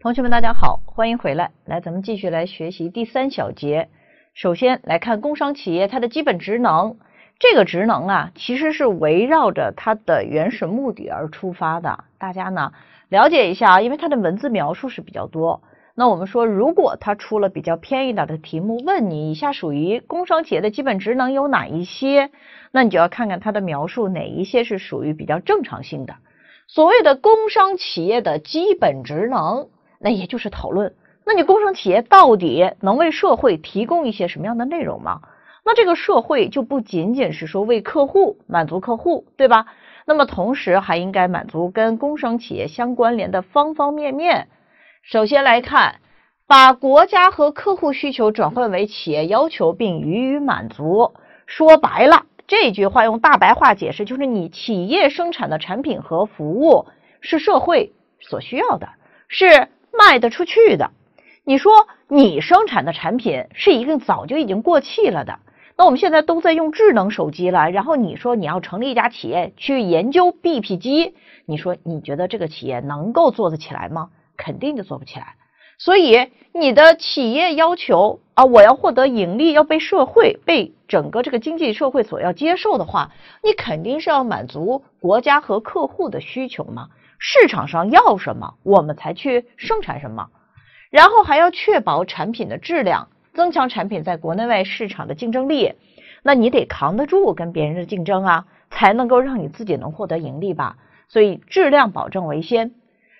同学们，大家好，欢迎回来。来，咱们继续来学习第三小节。首先来看工商企业它的基本职能。这个职能啊，其实是围绕着它的原始目的而出发的。大家呢了解一下啊，因为它的文字描述是比较多。那我们说，如果它出了比较偏一点的题目，问你以下属于工商企业的基本职能有哪一些，那你就要看看它的描述哪一些是属于比较正常性的。所谓的工商企业的基本职能，那也就是讨论，那你工商企业到底能为社会提供一些什么样的内容吗？那这个社会就不仅仅是说为客户满足客户，对吧？那么同时还应该满足跟工商企业相关联的方方面面。首先来看，把国家和客户需求转换为企业要求并予以满足。说白了，这句话用大白话解释，就是你企业生产的产品和服务是社会所需要的，是卖得出去的。你说你生产的产品是一个早就已经过气了的，那我们现在都在用智能手机了，然后你说你要成立一家企业去研究 BP 机，你说你觉得这个企业能够做得起来吗？肯定就做不起来，所以你的企业要求啊，我要获得盈利，要被社会、被整个这个经济社会所要接受的话，你肯定是要满足国家和客户的需求嘛。市场上要什么，我们才去生产什么，然后还要确保产品的质量，增强产品在国内外市场的竞争力。那你得扛得住跟别人的竞争啊，才能够让你自己能获得盈利吧。所以质量保证为先。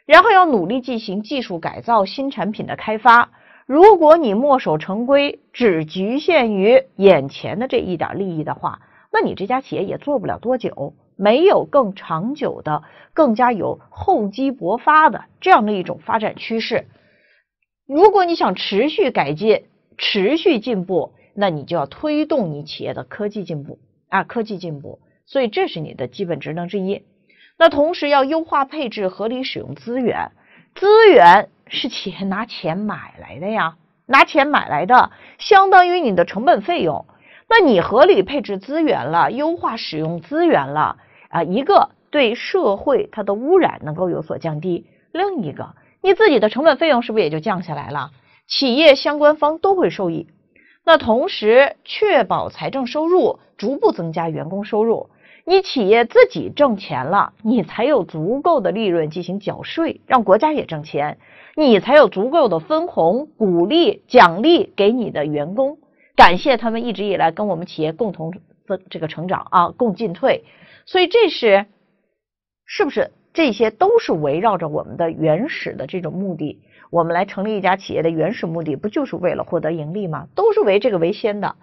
然后要努力进行技术改造、新产品的开发。如果你墨守成规，只局限于眼前的这一点利益的话，那你这家企业也做不了多久，没有更长久的、更加有厚积薄发的这样的一种发展趋势。如果你想持续改进、持续进步，那你就要推动你企业的科技进步啊，科技进步。所以这是你的基本职能之一。那同时要优化配置，合理使用资源。资源是企业拿钱买来的呀，拿钱买来的，相当于你的成本费用。那你合理配置资源了，优化使用资源了啊，一个对社会它的污染能够有所降低，另一个你自己的成本费用是不是也就降下来了？企业相关方都会受益。那同时确保财政收入，逐步增加员工收入。你企业自己挣钱了，你才有足够的利润进行缴税，让国家也挣钱，你才有足够的分红、鼓励、奖励给你的员工，感谢他们一直以来跟我们企业共同分这个成长啊，共进退。所以这是是不是这些都是围绕着我们的原始的这种目的？我们来成立一家企业的原始目的，不就是为了获得盈利吗？都是为这个为先的，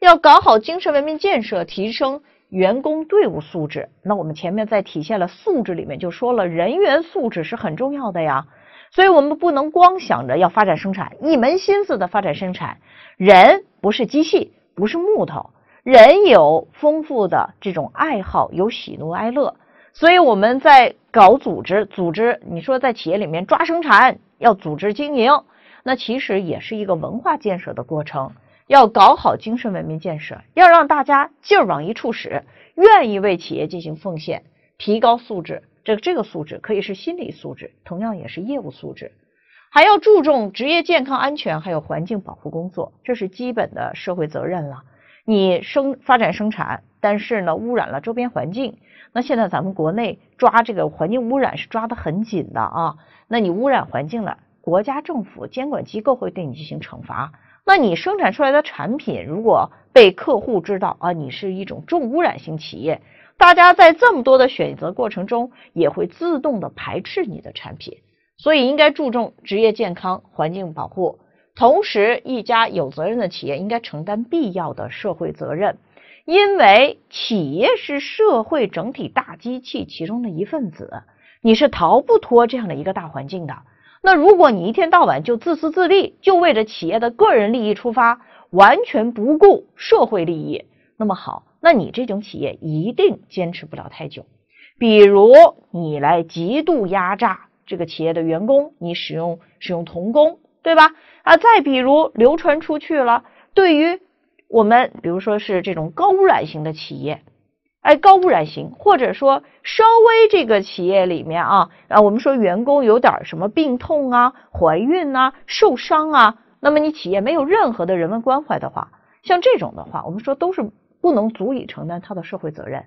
要搞好精神文明建设，提升。员工队伍素质，那我们前面在体现了素质里面就说了，人员素质是很重要的呀。所以我们不能光想着要发展生产，一门心思的发展生产。人不是机器，不是木头，人有丰富的这种爱好，有喜怒哀乐。所以我们在搞组织，组织你说在企业里面抓生产，要组织经营，那其实也是一个文化建设的过程。要搞好精神文明建设，要让大家劲儿往一处使，愿意为企业进行奉献，提高素质。这个这个素质可以是心理素质，同样也是业务素质。还要注重职业健康安全，还有环境保护工作，这是基本的社会责任了。你生发展生产，但是呢污染了周边环境，那现在咱们国内抓这个环境污染是抓得很紧的啊。那你污染环境了，国家政府监管机构会对你进行惩罚。那你生产出来的产品，如果被客户知道啊，你是一种重污染型企业，大家在这么多的选择过程中，也会自动的排斥你的产品。所以应该注重职业健康、环境保护。同时，一家有责任的企业应该承担必要的社会责任，因为企业是社会整体大机器其中的一份子，你是逃不脱这样的一个大环境的。那如果你一天到晚就自私自利，就为着企业的个人利益出发，完全不顾社会利益，那么好，那你这种企业一定坚持不了太久。比如你来极度压榨这个企业的员工，你使用使用童工，对吧？啊，再比如流传出去了，对于我们，比如说是这种高污染型的企业，哎，高污染型，或者说稍微这个企业里面啊，啊，我们说员工有点什么病痛啊、怀孕啊、受伤啊，那么你企业没有任何的人文关怀的话，像这种的话，我们说都是不能足以承担他的社会责任。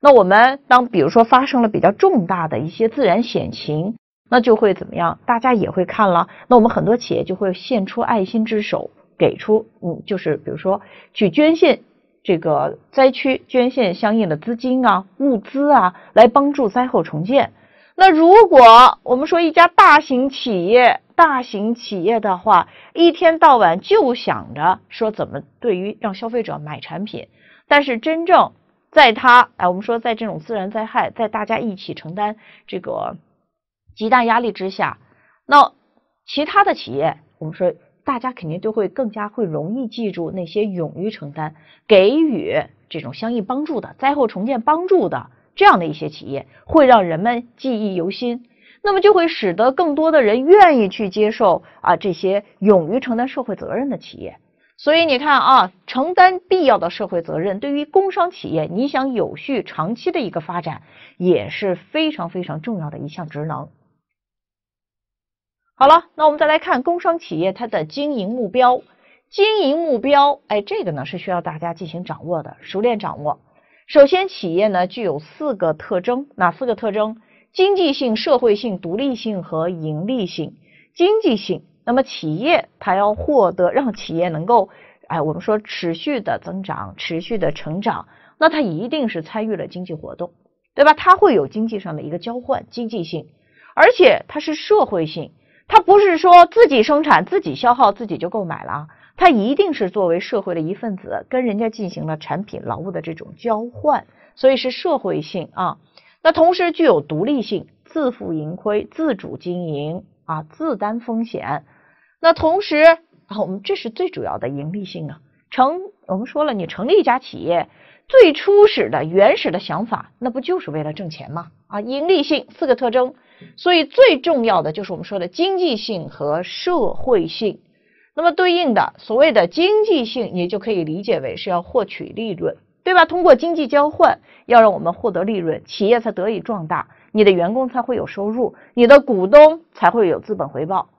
那我们当比如说发生了比较重大的一些自然险情，那就会怎么样？大家也会看了。那我们很多企业就会献出爱心之手，给出嗯，就是比如说去捐献这个灾区，捐献相应的资金啊、物资啊，来帮助灾后重建。那如果我们说一家大型企业，大型企业的话，一天到晚就想着说怎么对于让消费者买产品，但是真正。在他哎，我们说在这种自然灾害，在大家一起承担这个极大压力之下，那其他的企业，我们说大家肯定都会更加会容易记住那些勇于承担、给予这种相应帮助的灾后重建帮助的这样的一些企业，会让人们记忆犹新。那么就会使得更多的人愿意去接受啊这些勇于承担社会责任的企业。所以你看啊，承担必要的社会责任，对于工商企业，你想有序长期的一个发展，也是非常非常重要的一项职能。好了，那我们再来看工商企业它的经营目标。经营目标，哎，这个呢是需要大家进行掌握的，熟练掌握。首先，企业呢具有四个特征，哪四个特征？经济性、社会性、独立性和盈利性。经济性。那么企业它要获得让企业能够，哎，我们说持续的增长、持续的成长，那它一定是参与了经济活动，对吧？它会有经济上的一个交换，经济性，而且它是社会性，它不是说自己生产、自己消耗、自己就购买了，它一定是作为社会的一份子，跟人家进行了产品、劳务的这种交换，所以是社会性啊。那同时具有独立性，自负盈亏、自主经营。啊，自担风险。那同时啊，我们这是最主要的盈利性啊。成，我们说了，你成立一家企业，最初始的原始的想法，那不就是为了挣钱吗？啊，盈利性四个特征，所以最重要的就是我们说的经济性和社会性。那么对应的所谓的经济性，你就可以理解为是要获取利润，对吧？通过经济交换，要让我们获得利润，企业才得以壮大。你的员工才会有收入，你的股东才会有资本回报。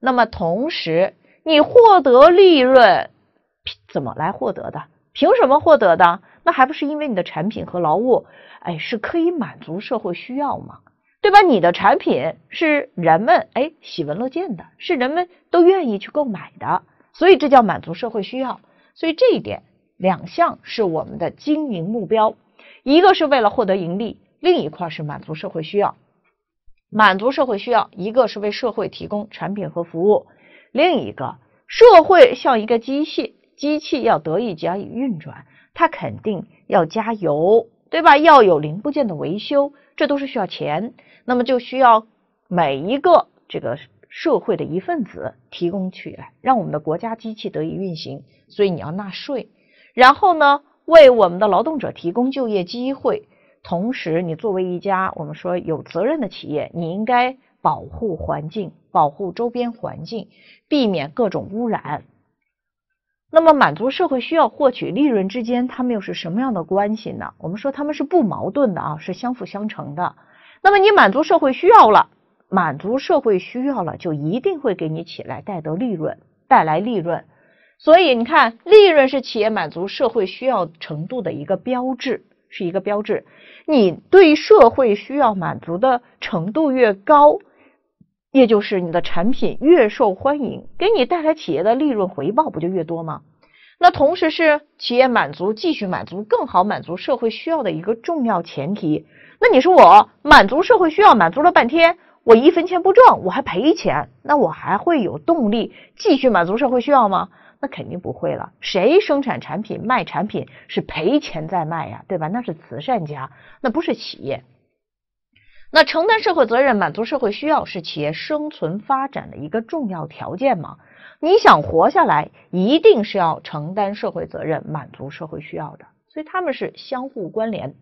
那么同时，你获得利润，怎么来获得的？凭什么获得的？那还不是因为你的产品和劳务，哎，是可以满足社会需要吗？对吧？你的产品是人们哎喜闻乐见的，是人们都愿意去购买的，所以这叫满足社会需要。所以这一点，两项是我们的经营目标，一个是为了获得盈利。另一块是满足社会需要，满足社会需要，一个是为社会提供产品和服务，另一个社会像一个机器，机器要得以加以运转，它肯定要加油，对吧？要有零部件的维修，这都是需要钱，那么就需要每一个这个社会的一份子提供起来，让我们的国家机器得以运行。所以你要纳税，然后呢，为我们的劳动者提供就业机会。同时，你作为一家我们说有责任的企业，你应该保护环境，保护周边环境，避免各种污染。那么，满足社会需要、获取利润之间，它们又是什么样的关系呢？我们说它们是不矛盾的啊，是相辅相成的。那么，你满足社会需要了，满足社会需要了，就一定会给你起来带得利润，带来利润。所以，你看，利润是企业满足社会需要程度的一个标志。是一个标志，你对社会需要满足的程度越高，也就是你的产品越受欢迎，给你带来企业的利润回报不就越多吗？那同时是企业满足、继续满足、更好满足社会需要的一个重要前提。那你说我满足社会需要满足了半天，我一分钱不挣，我还赔钱，那我还会有动力继续满足社会需要吗？那肯定不会了，谁生产产品卖产品是赔钱在卖呀，对吧？那是慈善家，那不是企业。那承担社会责任、满足社会需要是企业生存发展的一个重要条件嘛？你想活下来，一定是要承担社会责任、满足社会需要的，所以他们是相互关联。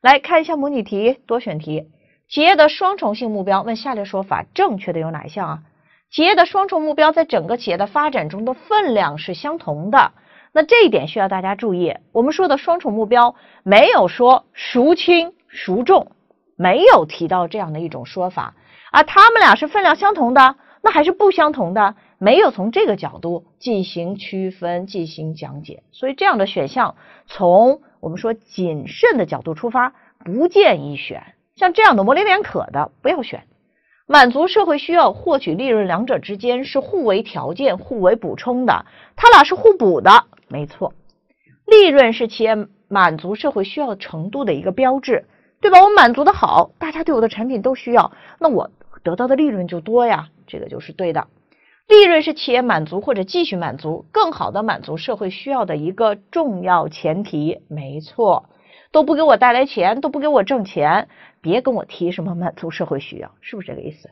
来看一下模拟题、多选题，企业的双重性目标，问下列说法正确的有哪一项啊？企业的双重目标在整个企业的发展中的分量是相同的。那这一点需要大家注意。我们说的双重目标没有说孰轻孰重，没有提到这样的一种说法啊。他们俩是分量相同的，那还是不相同的？没有从这个角度进行区分、进行讲解。所以这样的选项，从我们说谨慎的角度出发，不建议选。像这样的模棱两可的，不要选。满足社会需要、获取利润，两者之间是互为条件、互为补充的，它俩是互补的，没错。利润是企业满足社会需要程度的一个标志，对吧？我满足的好，大家对我的产品都需要，那我得到的利润就多呀，这个就是对的。利润是企业满足或者继续满足、更好的满足社会需要的一个重要前提，没错。都不给我带来钱，都不给我挣钱。别跟我提什么满足社会需要，是不是这个意思？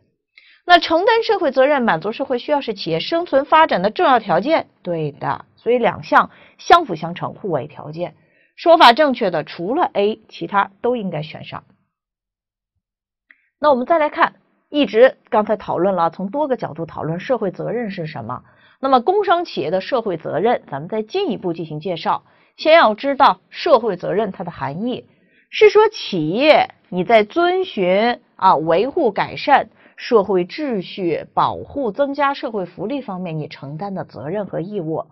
那承担社会责任、满足社会需要是企业生存发展的重要条件，对的。所以两项相辅相成，互为条件。说法正确的除了 A，其他都应该选上。那我们再来看，一直刚才讨论了，从多个角度讨论社会责任是什么。那么工商企业的社会责任，咱们再进一步进行介绍。先要知道社会责任它的含义，是说企业。你在遵循啊，维护改善社会秩序、保护增加社会福利方面，你承担的责任和义务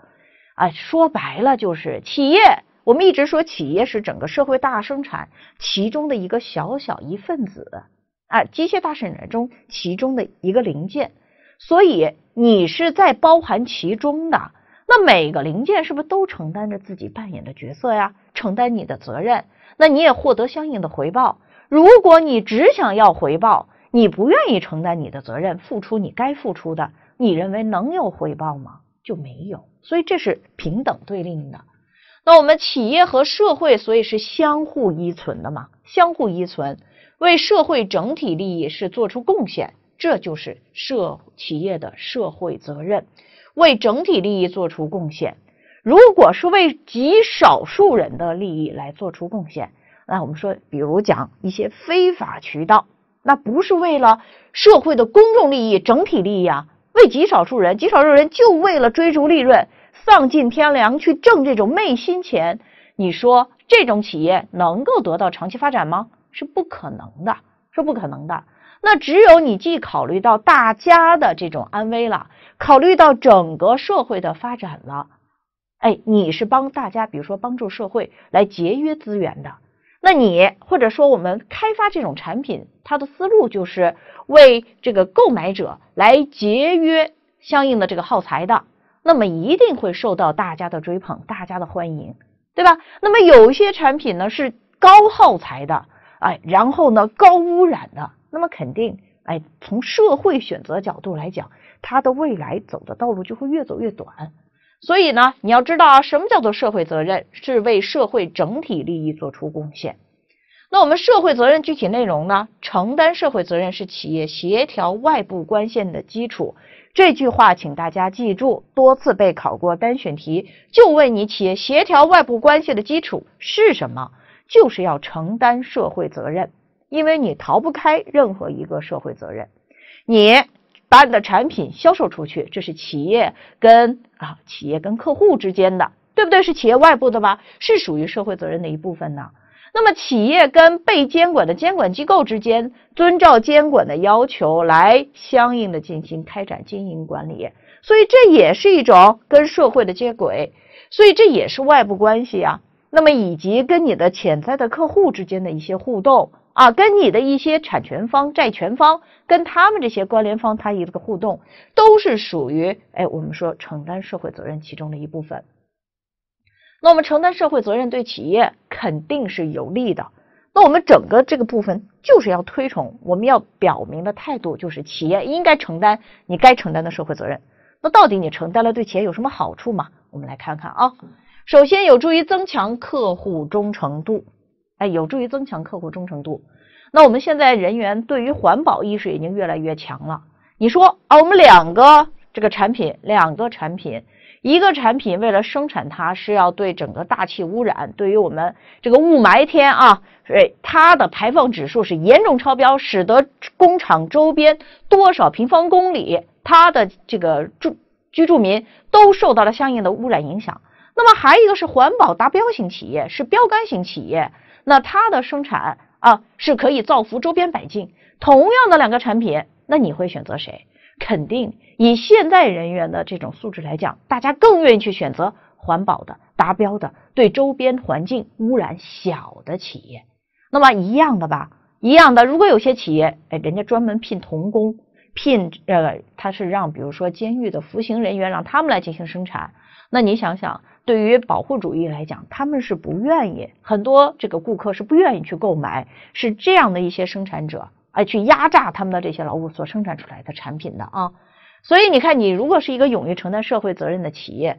啊，说白了就是企业。我们一直说企业是整个社会大生产其中的一个小小一份子啊，机械大生产中其中的一个零件，所以你是在包含其中的。那每个零件是不是都承担着自己扮演的角色呀？承担你的责任，那你也获得相应的回报。如果你只想要回报，你不愿意承担你的责任，付出你该付出的，你认为能有回报吗？就没有。所以这是平等对立的。那我们企业和社会，所以是相互依存的嘛？相互依存，为社会整体利益是做出贡献，这就是社企业的社会责任，为整体利益做出贡献。如果是为极少数人的利益来做出贡献。那我们说，比如讲一些非法渠道，那不是为了社会的公众利益、整体利益啊，为极少数人，极少数人就为了追逐利润，丧尽天良去挣这种昧心钱。你说这种企业能够得到长期发展吗？是不可能的，是不可能的。那只有你既考虑到大家的这种安危了，考虑到整个社会的发展了，哎，你是帮大家，比如说帮助社会来节约资源的。那你或者说我们开发这种产品，它的思路就是为这个购买者来节约相应的这个耗材的，那么一定会受到大家的追捧，大家的欢迎，对吧？那么有一些产品呢是高耗材的，哎，然后呢高污染的，那么肯定哎从社会选择角度来讲，它的未来走的道路就会越走越短。所以呢，你要知道啊，什么叫做社会责任？是为社会整体利益做出贡献。那我们社会责任具体内容呢？承担社会责任是企业协调外部关系的基础。这句话请大家记住，多次备考过单选题，就问你企业协调外部关系的基础是什么？就是要承担社会责任，因为你逃不开任何一个社会责任。你。把你的产品销售出去，这是企业跟啊企业跟客户之间的，对不对？是企业外部的吧？是属于社会责任的一部分呢。那么企业跟被监管的监管机构之间，遵照监管的要求来相应的进行开展经营管理，所以这也是一种跟社会的接轨，所以这也是外部关系啊。那么以及跟你的潜在的客户之间的一些互动。啊，跟你的一些产权方、债权方，跟他们这些关联方，他一个互动，都是属于哎，我们说承担社会责任其中的一部分。那我们承担社会责任对企业肯定是有利的。那我们整个这个部分就是要推崇，我们要表明的态度就是企业应该承担你该承担的社会责任。那到底你承担了对企业有什么好处吗？我们来看看啊，首先有助于增强客户忠诚度。哎，有助于增强客户忠诚度。那我们现在人员对于环保意识已经越来越强了。你说啊，我们两个这个产品，两个产品，一个产品为了生产它是要对整个大气污染，对于我们这个雾霾天啊，哎，它的排放指数是严重超标，使得工厂周边多少平方公里它的这个住居住民都受到了相应的污染影响。那么还有一个是环保达标型企业，是标杆型企业，那它的生产啊是可以造福周边百姓。同样的两个产品，那你会选择谁？肯定以现在人员的这种素质来讲，大家更愿意去选择环保的、达标的、对周边环境污染小的企业。那么一样的吧，一样的。如果有些企业，哎，人家专门聘童工，聘呃，他是让比如说监狱的服刑人员让他们来进行生产。那你想想，对于保护主义来讲，他们是不愿意，很多这个顾客是不愿意去购买，是这样的一些生产者。哎，去压榨他们的这些劳务所生产出来的产品的啊，所以你看，你如果是一个勇于承担社会责任的企业，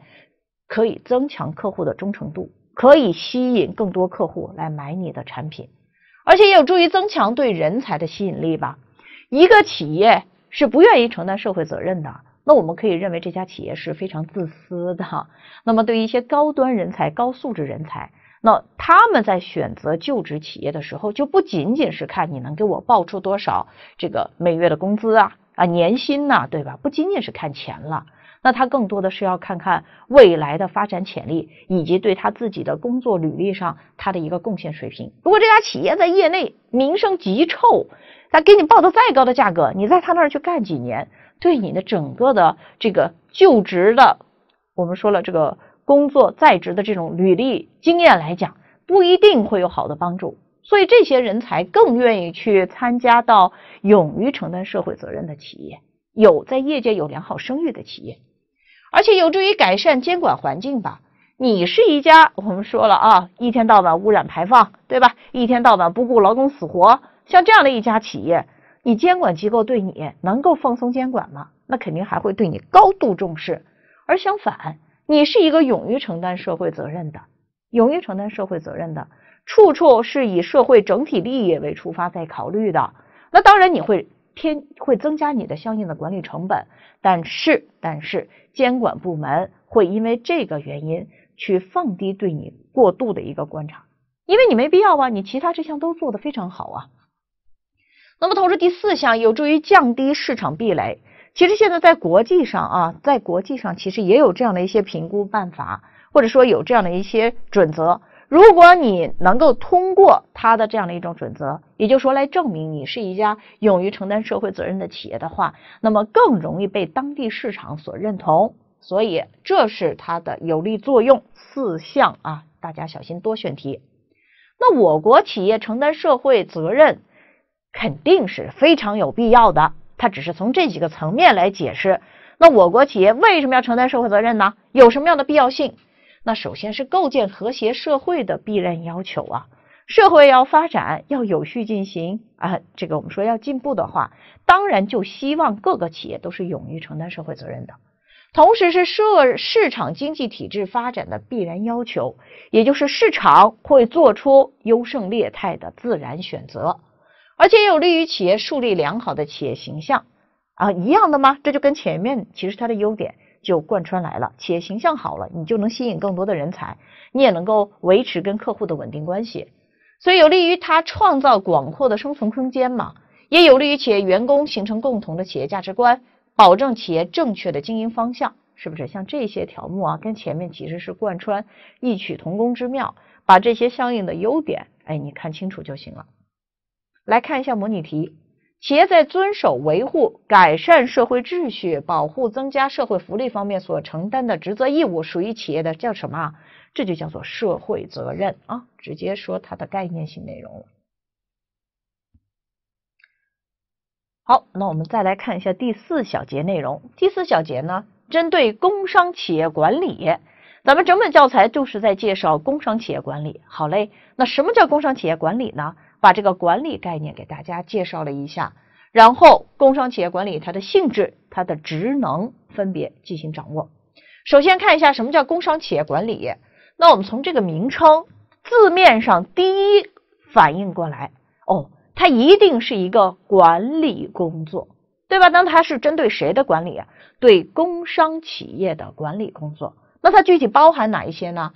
可以增强客户的忠诚度，可以吸引更多客户来买你的产品，而且也有助于增强对人才的吸引力吧。一个企业是不愿意承担社会责任的，那我们可以认为这家企业是非常自私的。那么，对于一些高端人才、高素质人才。那他们在选择就职企业的时候，就不仅仅是看你能给我报出多少这个每月的工资啊啊年薪呐，对吧？不仅仅是看钱了，那他更多的是要看看未来的发展潜力，以及对他自己的工作履历上他的一个贡献水平。如果这家企业在业内名声极臭，他给你报的再高的价格，你在他那儿去干几年，对你的整个的这个就职的，我们说了这个。工作在职的这种履历经验来讲，不一定会有好的帮助，所以这些人才更愿意去参加到勇于承担社会责任的企业，有在业界有良好声誉的企业，而且有助于改善监管环境吧。你是一家我们说了啊，一天到晚污染排放，对吧？一天到晚不顾劳工死活，像这样的一家企业，你监管机构对你能够放松监管吗？那肯定还会对你高度重视，而相反。你是一个勇于承担社会责任的，勇于承担社会责任的，处处是以社会整体利益为出发在考虑的。那当然你会添会增加你的相应的管理成本，但是但是监管部门会因为这个原因去放低对你过度的一个观察，因为你没必要啊，你其他这项都做得非常好啊。那么同时第四项有助于降低市场壁垒。其实现在在国际上啊，在国际上其实也有这样的一些评估办法，或者说有这样的一些准则。如果你能够通过它的这样的一种准则，也就是说来证明你是一家勇于承担社会责任的企业的话，那么更容易被当地市场所认同。所以这是它的有利作用四项啊，大家小心多选题。那我国企业承担社会责任肯定是非常有必要的。它只是从这几个层面来解释，那我国企业为什么要承担社会责任呢？有什么样的必要性？那首先是构建和谐社会的必然要求啊，社会要发展，要有序进行啊，这个我们说要进步的话，当然就希望各个企业都是勇于承担社会责任的，同时是社市场经济体制发展的必然要求，也就是市场会做出优胜劣汰的自然选择。而且有利于企业树立良好的企业形象啊，一样的吗？这就跟前面其实它的优点就贯穿来了。企业形象好了，你就能吸引更多的人才，你也能够维持跟客户的稳定关系，所以有利于它创造广阔的生存空间嘛，也有利于企业员工形成共同的企业价值观，保证企业正确的经营方向，是不是？像这些条目啊，跟前面其实是贯穿异曲同工之妙，把这些相应的优点，哎，你看清楚就行了。来看一下模拟题：企业在遵守、维护、改善社会秩序、保护、增加社会福利方面所承担的职责义务，属于企业的叫什么？这就叫做社会责任啊！直接说它的概念性内容。好，那我们再来看一下第四小节内容。第四小节呢，针对工商企业管理，咱们整本教材就是在介绍工商企业管理。好嘞，那什么叫工商企业管理呢？把这个管理概念给大家介绍了一下，然后工商企业管理它的性质、它的职能分别进行掌握。首先看一下什么叫工商企业管理。那我们从这个名称字面上第一反应过来，哦，它一定是一个管理工作，对吧？那它是针对谁的管理啊？对工商企业的管理工作。那它具体包含哪一些呢？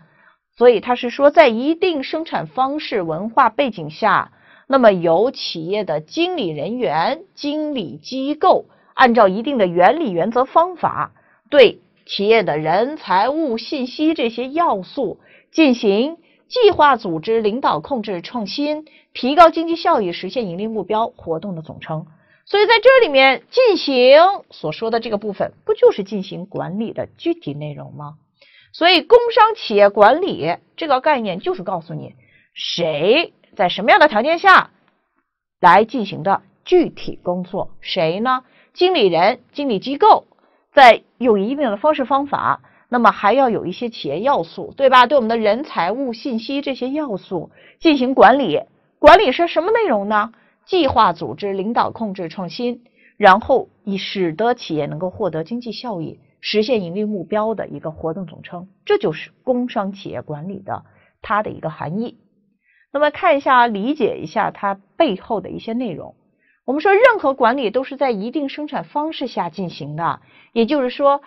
所以他是说，在一定生产方式、文化背景下，那么由企业的经理人员、经理机构，按照一定的原理、原则、方法，对企业的人、财务、信息这些要素进行计划、组织、领导、控制、创新、提高经济效益、实现盈利目标活动的总称。所以在这里面进行所说的这个部分，不就是进行管理的具体内容吗？所以工商企业管理这个概念就是告诉你谁在什么样的条件下来进行的具体工作，谁呢？经理人、经理机构。在用一定的方式方法，那么还要有一些企业要素，对吧？对我们的人财物信息这些要素进行管理。管理是什么内容呢？计划、组织、领导、控制、创新，然后以使得企业能够获得经济效益、实现盈利目标的一个活动总称。这就是工商企业管理的它的一个含义。那么看一下，理解一下它背后的一些内容。我们说，任何管理都是在一定生产方式下进行的，也就是说，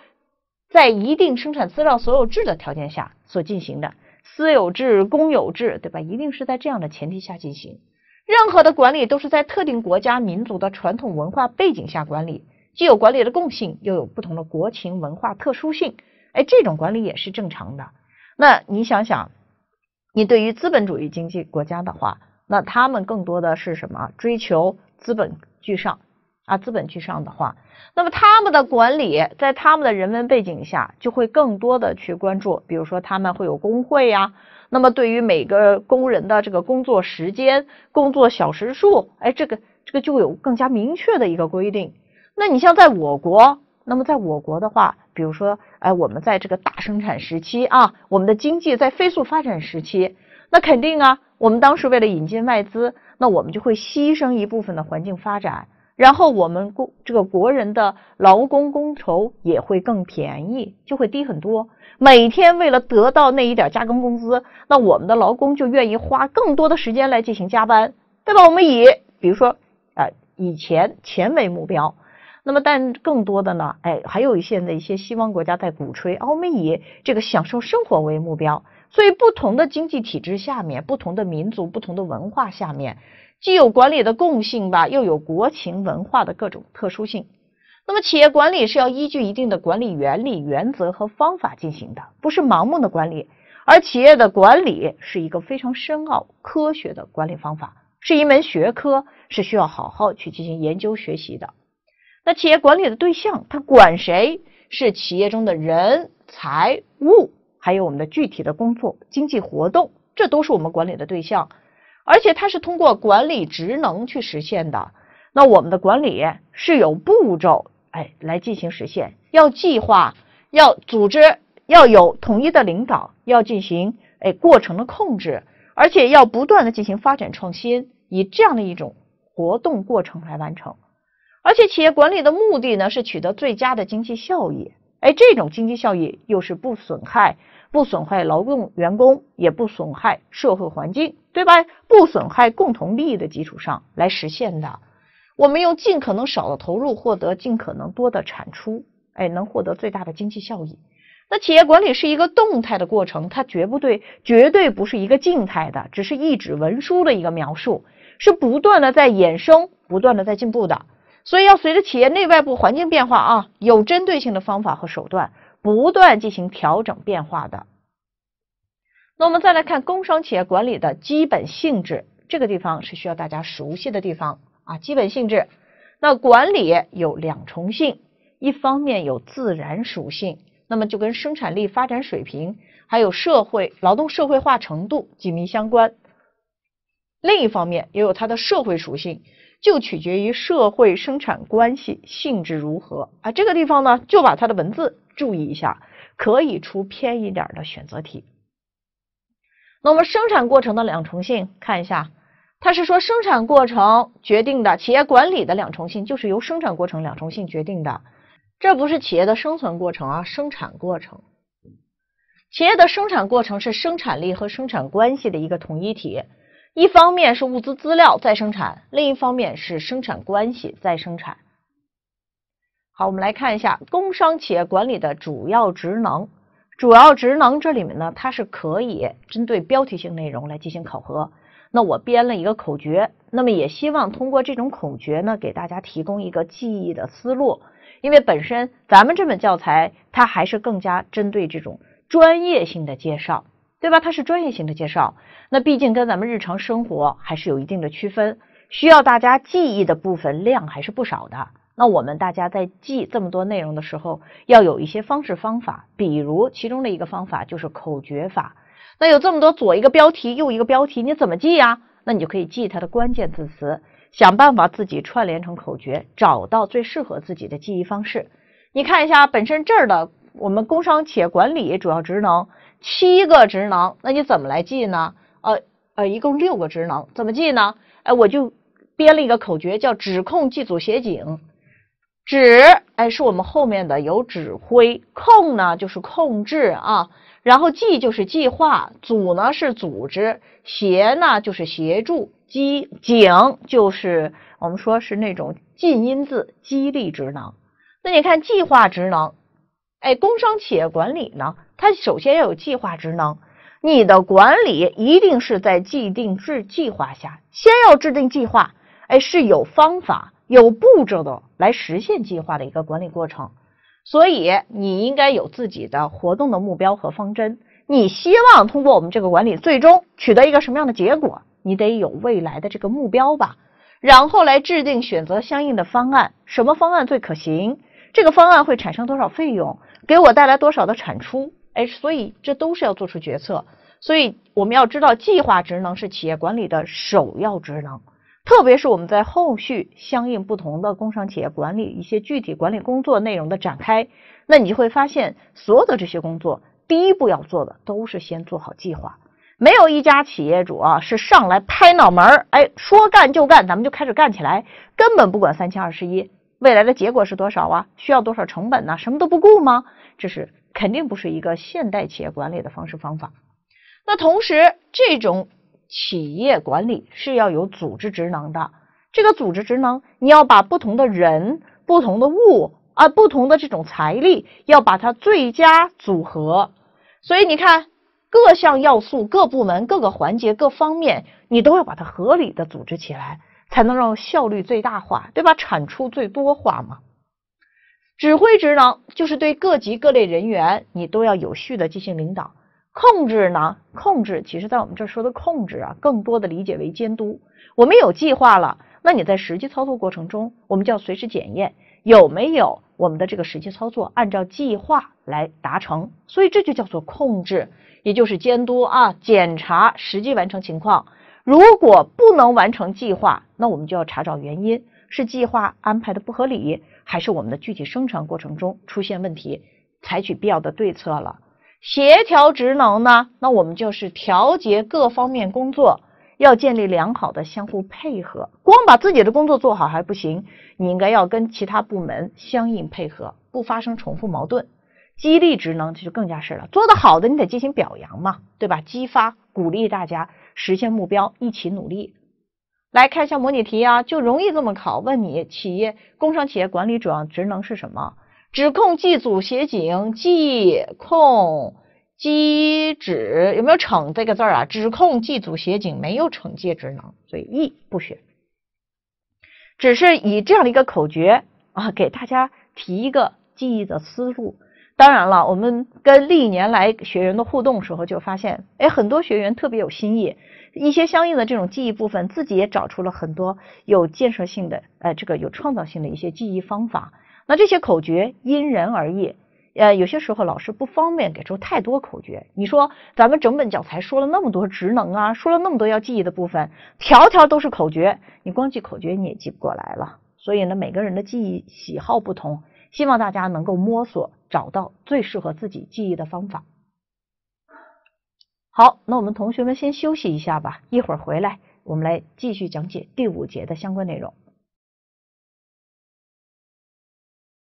在一定生产资料所有制的条件下所进行的，私有制、公有制，对吧？一定是在这样的前提下进行。任何的管理都是在特定国家民族的传统文化背景下管理，既有管理的共性，又有不同的国情文化特殊性。哎，这种管理也是正常的。那你想想，你对于资本主义经济国家的话，那他们更多的是什么？追求。资本居上啊，资本居上的话，那么他们的管理在他们的人文背景下，就会更多的去关注，比如说他们会有工会呀，那么对于每个工人的这个工作时间、工作小时数，哎，这个这个就有更加明确的一个规定。那你像在我国，那么在我国的话，比如说，哎，我们在这个大生产时期啊，我们的经济在飞速发展时期，那肯定啊，我们当时为了引进外资。那我们就会牺牲一部分的环境发展，然后我们工这个国人的劳工工酬也会更便宜，就会低很多。每天为了得到那一点加工工资，那我们的劳工就愿意花更多的时间来进行加班，对吧？我们以比如说啊，以钱钱为目标，那么但更多的呢，哎，还有一些的一些西方国家在鼓吹，啊，我们以这个享受生活为目标。所以，不同的经济体制下面，不同的民族、不同的文化下面，既有管理的共性吧，又有国情文化的各种特殊性。那么，企业管理是要依据一定的管理原理、原则和方法进行的，不是盲目的管理。而企业的管理是一个非常深奥、科学的管理方法，是一门学科，是需要好好去进行研究学习的。那企业管理的对象，它管谁？是企业中的人、财、物。还有我们的具体的工作、经济活动，这都是我们管理的对象，而且它是通过管理职能去实现的。那我们的管理是有步骤，哎，来进行实现，要计划，要组织，要有统一的领导，要进行哎过程的控制，而且要不断的进行发展创新，以这样的一种活动过程来完成。而且企业管理的目的呢，是取得最佳的经济效益，哎，这种经济效益又是不损害。不损害劳动员工，也不损害社会环境，对吧？不损害共同利益的基础上来实现的。我们用尽可能少的投入，获得尽可能多的产出，哎，能获得最大的经济效益。那企业管理是一个动态的过程，它绝不对，绝对不是一个静态的，只是一纸文书的一个描述，是不断的在衍生，不断的在进步的。所以要随着企业内外部环境变化啊，有针对性的方法和手段。不断进行调整变化的。那我们再来看工商企业管理的基本性质，这个地方是需要大家熟悉的地方啊。基本性质，那管理有两重性，一方面有自然属性，那么就跟生产力发展水平还有社会劳动社会化程度紧密相关；另一方面也有它的社会属性，就取决于社会生产关系性质如何啊。这个地方呢，就把它的文字。注意一下，可以出偏一点的选择题。那我们生产过程的两重性，看一下，它是说生产过程决定的企业管理的两重性，就是由生产过程两重性决定的。这不是企业的生存过程啊，生产过程。企业的生产过程是生产力和生产关系的一个统一体，一方面是物资资料再生产，另一方面是生产关系再生产。好，我们来看一下工商企业管理的主要职能。主要职能这里面呢，它是可以针对标题性内容来进行考核。那我编了一个口诀，那么也希望通过这种口诀呢，给大家提供一个记忆的思路，因为本身咱们这本教材它还是更加针对这种专业性的介绍，对吧？它是专业性的介绍，那毕竟跟咱们日常生活还是有一定的区分，需要大家记忆的部分量还是不少的。那我们大家在记这么多内容的时候，要有一些方式方法，比如其中的一个方法就是口诀法。那有这么多左一个标题，右一个标题，你怎么记呀？那你就可以记它的关键字词，想办法自己串联成口诀，找到最适合自己的记忆方式。你看一下本身这儿的我们工商企业管理主要职能七个职能，那你怎么来记呢？呃呃，一共六个职能，怎么记呢？哎，我就编了一个口诀，叫指控、记组、协警。指，哎，是我们后面的有指挥；控呢，就是控制啊。然后计就是计划，组呢是组织，协呢就是协助，激警就是我们说是那种近音字，激励职能。那你看计划职能，哎，工商企业管理呢，它首先要有计划职能。你的管理一定是在既定制计划下，先要制定计划，哎，是有方法、有步骤的来实现计划的一个管理过程。所以你应该有自己的活动的目标和方针。你希望通过我们这个管理，最终取得一个什么样的结果？你得有未来的这个目标吧。然后来制定选择相应的方案，什么方案最可行？这个方案会产生多少费用？给我带来多少的产出？哎，所以这都是要做出决策。所以我们要知道，计划职能是企业管理的首要职能。特别是我们在后续相应不同的工商企业管理一些具体管理工作内容的展开，那你就会发现，所有的这些工作，第一步要做的都是先做好计划。没有一家企业主啊是上来拍脑门儿，哎，说干就干，咱们就开始干起来，根本不管三七二十一，未来的结果是多少啊？需要多少成本呢？什么都不顾吗？这是肯定不是一个现代企业管理的方式方法。那同时这种。企业管理是要有组织职能的，这个组织职能，你要把不同的人、不同的物啊、不同的这种财力，要把它最佳组合。所以你看，各项要素、各部门、各个环节、各方面，你都要把它合理的组织起来，才能让效率最大化，对吧？产出最多化嘛。指挥职能就是对各级各类人员，你都要有序的进行领导。控制呢？控制其实，在我们这说的控制啊，更多的理解为监督。我们有计划了，那你在实际操作过程中，我们就要随时检验有没有我们的这个实际操作按照计划来达成。所以这就叫做控制，也就是监督啊，检查实际完成情况。如果不能完成计划，那我们就要查找原因，是计划安排的不合理，还是我们的具体生产过程中出现问题，采取必要的对策了。协调职能呢？那我们就是调节各方面工作，要建立良好的相互配合。光把自己的工作做好还不行，你应该要跟其他部门相应配合，不发生重复矛盾。激励职能这就更加是了，做得好的你得进行表扬嘛，对吧？激发鼓励大家实现目标，一起努力。来看一下模拟题啊，就容易这么考，问你企业工商企业管理主要职能是什么？指控、记组、协警、记控、机指有没有惩这个字儿啊？指控、记组、协警没有惩戒职能，所以 E 不选。只是以这样的一个口诀啊，给大家提一个记忆的思路。当然了，我们跟历年来学员的互动时候就发现，哎，很多学员特别有新意，一些相应的这种记忆部分，自己也找出了很多有建设性的，呃，这个有创造性的一些记忆方法。那这些口诀因人而异，呃，有些时候老师不方便给出太多口诀。你说咱们整本教材说了那么多职能啊，说了那么多要记忆的部分，条条都是口诀，你光记口诀你也记不过来了。所以呢，每个人的记忆喜好不同，希望大家能够摸索找到最适合自己记忆的方法。好，那我们同学们先休息一下吧，一会儿回来我们来继续讲解第五节的相关内容。